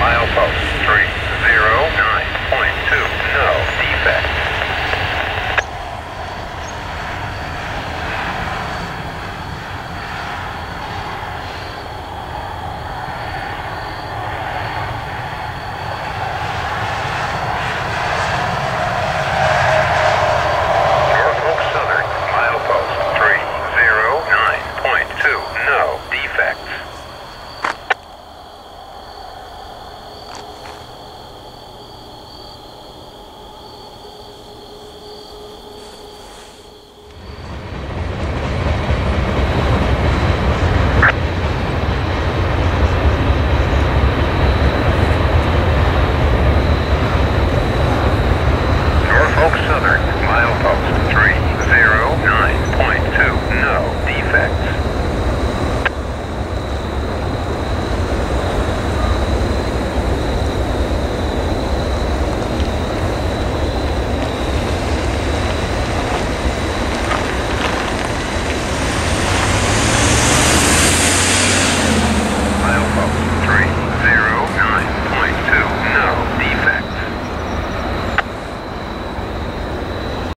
mile post. southern, mile